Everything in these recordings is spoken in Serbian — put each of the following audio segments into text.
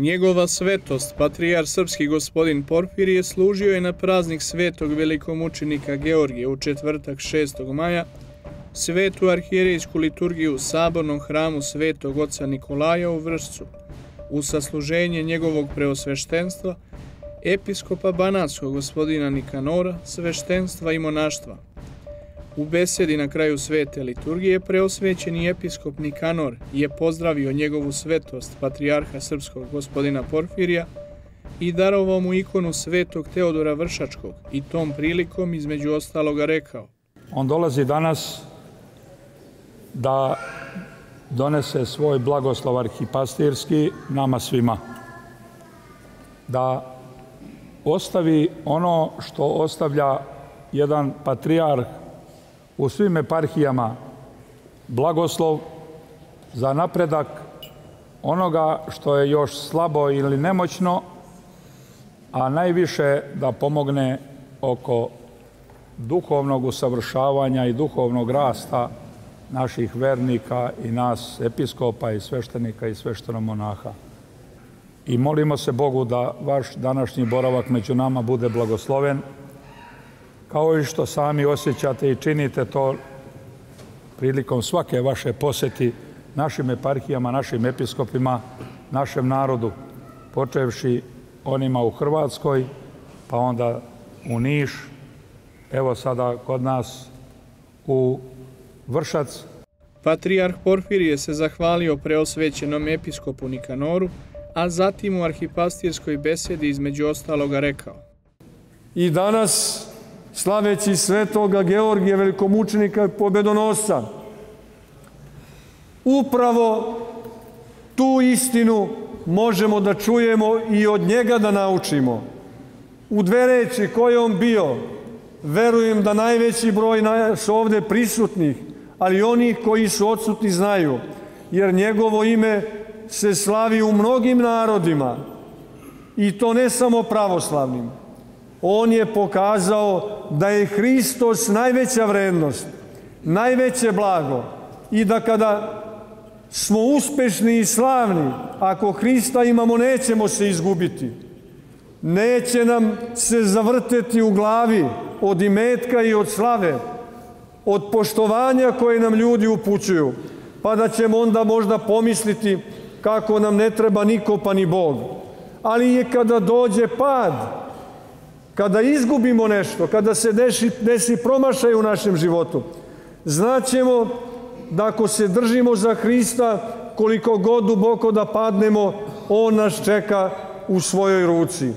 Njegova svetost, patrijar srpski gospodin Porfirije, služio je na praznik svetog velikomučenika Georgije u četvrtak 6. maja, svetu arhijerejsku liturgiju u sabornom hramu svetog oca Nikolaja u Vršcu, u sasluženje njegovog preosveštenstva, episkopa Banatskog gospodina Nikanora, sveštenstva i monaštva. U besedi na kraju svete liturgije preosvećeni episkop Nikanor je pozdravio njegovu svetost patrijarha srpskog gospodina Porfirija i darovao mu ikonu svetog Teodora Vršačkog i tom prilikom između ostaloga rekao On dolazi danas da donese svoj blagoslov arhipastirski nama svima. Da ostavi ono što ostavlja jedan patrijarh u svim eparhijama blagoslov za napredak onoga što je još slabo ili nemoćno, a najviše da pomogne oko duhovnog usavršavanja i duhovnog rasta naših vernika i nas episkopa i sveštenika i sveštenomonaha. I molimo se Bogu da vaš današnji boravak među nama bude blagosloven, kao i što sami osjećate i činite to prilikom svake vaše poseti našim eparhijama, našim episkopima, našem narodu, počevši onima u Hrvatskoj, pa onda u Niš, evo sada kod nas u Vršac. Patrijarh Porfirije se zahvalio preosvećenom episkopu Nikanoru, a zatim u arhipastirskoj besedi između ostaloga rekao. I danas, slaveći svetoga Georgija, velikomučenika pobedonosa, upravo tu istinu možemo da čujemo i od njega da naučimo. U dve reči koje on bio, verujem da najveći broj naš ovde prisutnih, ali oni koji su odsutni znaju, jer njegovo ime se slavi u mnogim narodima i to ne samo pravoslavnim. On je pokazao da je Hristos najveća vrednost, najveće blago i da kada smo uspešni i slavni, ako Hrista imamo, nećemo se izgubiti. Neće nam se zavrteti u glavi od imetka i od slave, od poštovanja koje nam ljudi upućuju, pa da ćemo onda možda pomisliti kako nam ne treba niko pa ni Bog. Ali je kada dođe pad, kada izgubimo nešto, kada se desi, desi promašaj u našem životu, znaćemo da ako se držimo za Hrista, koliko god duboko da padnemo, On nas čeka u svojoj ruci.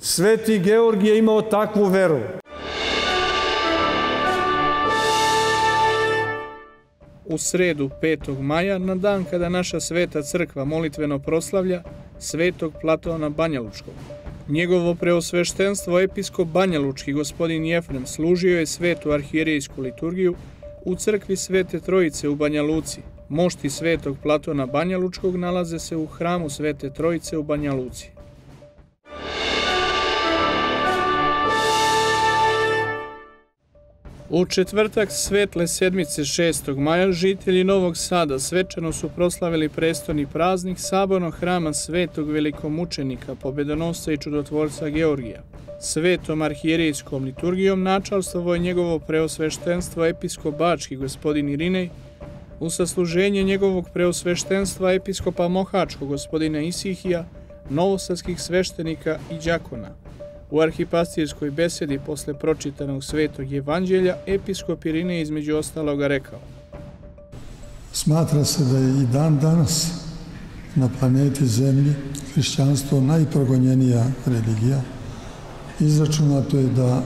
Sveti Georgije imao takvu veru. U sredu 5. maja, na dan kada naša sveta crkva molitveno proslavlja svetog Platona Banjalučkog. Njegovo preosveštenstvo episkop Banjalučki gospodin Jefrem služio je svetu arhijerijsku liturgiju u crkvi Svete Trojice u Banja Luci. Mošti svetog Platona Banjalučkog nalaze se u hramu Svete Trojice u Banja Luci. U četvrtak svetle sedmice 6. maja žitelji Novog Sada svečano su proslavili prestoni praznik sabornog hrama svetog velikomučenika, pobedonosca i čudotvorca Georgija. Svetom arhijerijskom liturgijom načalstvo je njegovo preosveštenstvo episkop Bački gospodin Irinej, u sasluženje njegovog preosveštenstva episkopa Mohačkog gospodina Isihija, novosadskih sveštenika i đakona. U arhipastirskoj besedi posle pročitanog svetog evanđelja episkop Irine između ostaloga rekao Smatra se da je i dan danas na planeti Zemlji hrišćanstvo najprogonjenija religija. Izračunato je da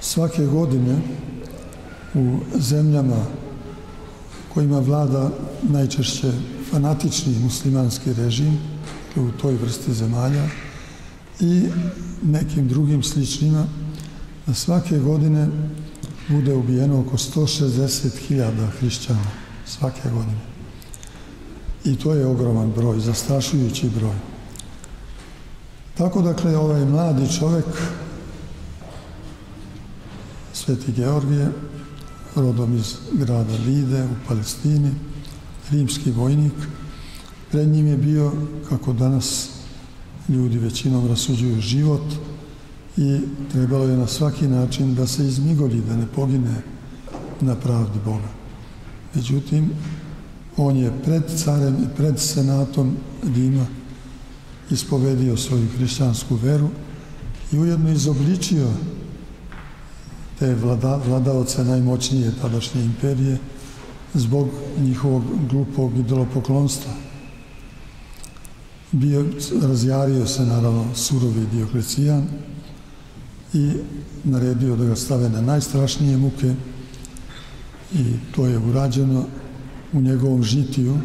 svake godine u zemljama kojima vlada najčešće fanatični muslimanski režim, u toj vrsti zemalja, i nekim drugim sličnima, da svake godine bude ubijeno oko 160.000 hrišćana svake godine. I to je ogroman broj, zastrašujući broj. Tako dakle, ovaj mladi čovek, Sveti Georgije, rodom iz grada Lide u Palestini, rimski vojnik, Pred njim je bio, kako danas ljudi većinom rasuđuju život i trebalo je na svaki način da se izmigoli, da ne pogine na pravdi Boga. Međutim, on je pred carem i pred senatom Rima ispovedio svoju hrišćansku veru i ujedno izobličio te vlada, vladaoce najmoćnije tadašnje imperije zbog njihovog glupog idolopoklonstva. Bio, razjario se naravno surovi Dioklecijan i naredio da ga stave na najstrašnije muke i to je urađeno u njegovom žitiju.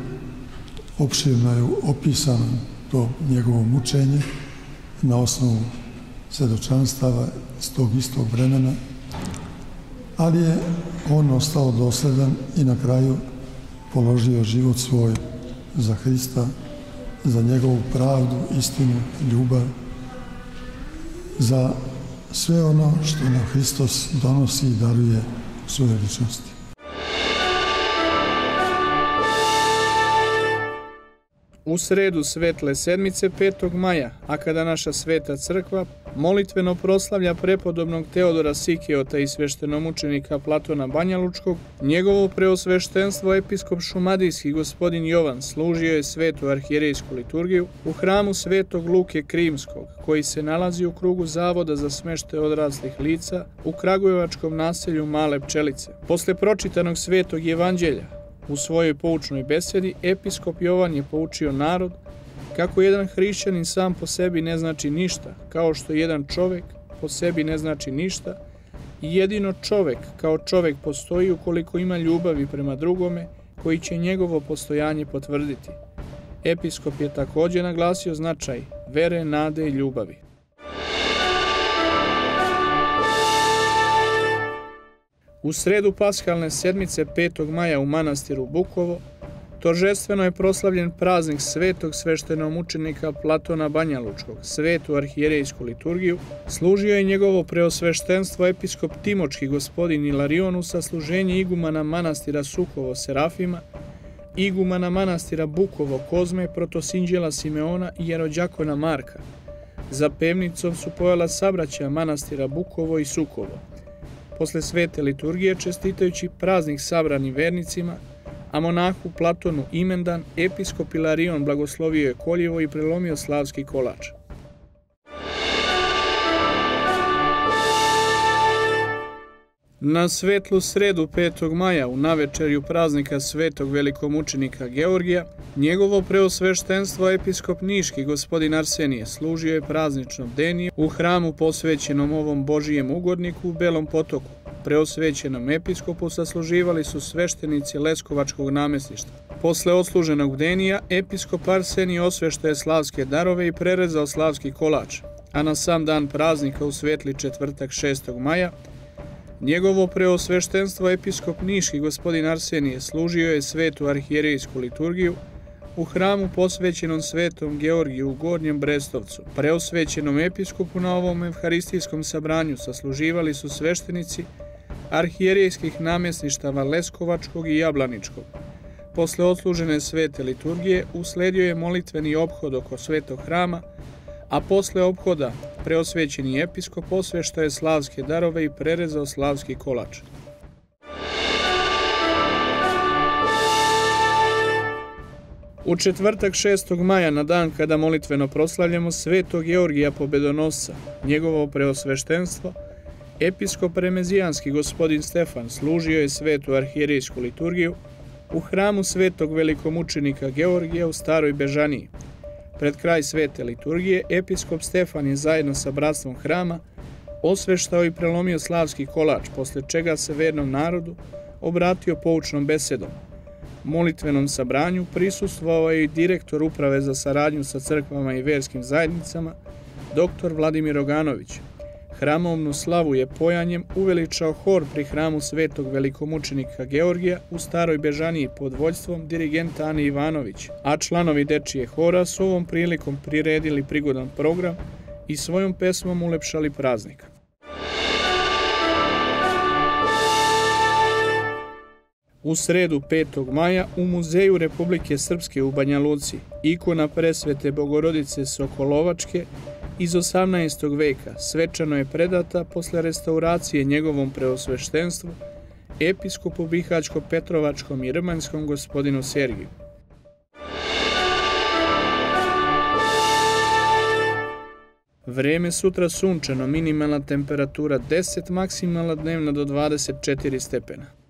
Opširno je opisano to njegovo mučenje na osnovu svedočanstava iz tog istog vremena, ali je on ostao dosledan i na kraju položio život svoj za Hrista, za njegovu pravdu, istinu, ljubav, za sve ono što nam Hristos donosi i daruje u svojoj ličnosti. U sredu svetle sedmice 5. maja, a kada naša sveta crkva molitveno proslavlja prepodobnog Teodora Sikiota i sveštenomučenika Platona Banjalučkog, njegovo preosveštenstvo episkop Šumadijski gospodin Jovan služio je svetu arhijerejsku liturgiju u hramu svetog Luke Krimskog, koji se nalazi u krugu Zavoda za smešte odraslih lica u Kragujevačkom naselju Male Pčelice. Posle pročitanog svetog evanđelja, U svojoj poučnoj besedi episkop Jovan je poučio narod kako jedan hrišćanin sam po sebi ne znači ništa, kao što jedan čovek po sebi ne znači ništa, i jedino čovek kao čovek postoji ukoliko ima ljubavi prema drugome koji će njegovo postojanje potvrditi. Episkop je takođe naglasio značaj vere, nade i ljubavi. U sredu paskalne sedmice 5. maja u manastiru Bukovo Tožestveno je proslavljen praznik svetog sveštenog učenika Platona Banjalučkog, svetu arhijerejsku liturgiju, služio je njegovo preosveštenstvo episkop Timočki gospodin Ilarionu sa služenje igumana manastira Sukovo Serafima, igumana manastira Bukovo Kozme, protosinđela Simeona i jerođakona Marka. Za pevnicom su pojela sabraća manastira Bukovo i Sukovo posle svete liturgije čestitajući praznik sabranim vernicima, a monahu Platonu Imendan, episkop Ilarion blagoslovio je koljevo i prelomio slavski kolač. Na svetlu sredu 5. maja u navečerju praznika svetog velikomučenika Georgija, njegovo preosveštenstvo episkop Niški gospodin Arsenije služio je praznično bdenije u hramu posvećenom ovom Božijem ugodniku u Belom potoku. Preosvećenom episkopu sasluživali su sveštenici Leskovačkog namestišta. Posle odsluženog bdenija, episkop Arsenije osveštaje slavske darove i prerezao slavski kolač, a na sam dan praznika u svetli četvrtak 6. maja Njegovo preosveštenstvo episkop Niški gospodin Arsenije služio je svetu arhijerejsku liturgiju u hramu posvećenom svetom Georgiju u Gornjem Brestovcu. Preosvećenom episkopu na ovom evharistijskom sabranju sasluživali su sveštenici arhijerijskih namjesništava Leskovačkog i Jablaničkog. Posle odslužene svete liturgije usledio je molitveni obhod oko svetog hrama, a posle obhoda preosvećeni episkop osvešta je slavske darove i prerezao slavski kolač. U četvrtak 6. maja, na dan kada molitveno proslavljamo svetog Georgija Pobedonosca, njegovo preosveštenstvo, episkop remezijanski gospodin Stefan služio je svetu arhijerijsku liturgiju u hramu svetog velikomučenika Georgija u Staroj Bežaniji, Pred kraj svete liturgije, episkop Stefan je zajedno sa bratstvom hrama osveštao i prelomio slavski kolač, posle čega se vernom narodu obratio poučnom besedom. Molitvenom sabranju prisustvovao je i direktor uprave za saradnju sa crkvama i verskim zajednicama, dr. Vladimir Oganović, Hramovnu slavu je pojanjem uveličao hor pri hramu svetog velikomučenika Georgija u Staroj Bežaniji pod vođstvom dirigenta Ani Ivanović, a članovi dečije hora su ovom prilikom priredili prigodan program i svojom pesmom ulepšali praznik. U sredu 5. maja u Muzeju Republike Srpske u Banja Luci ikona presvete Bogorodice Sokolovačke iz 18. veka svečano je predata posle restauracije njegovom preosveštenstvu episkopu Bihaćko-Petrovačkom i Rmanskom gospodinu Sergiju. Vreme sutra sunčano, minimalna temperatura 10, maksimalna dnevna do 24 stepena.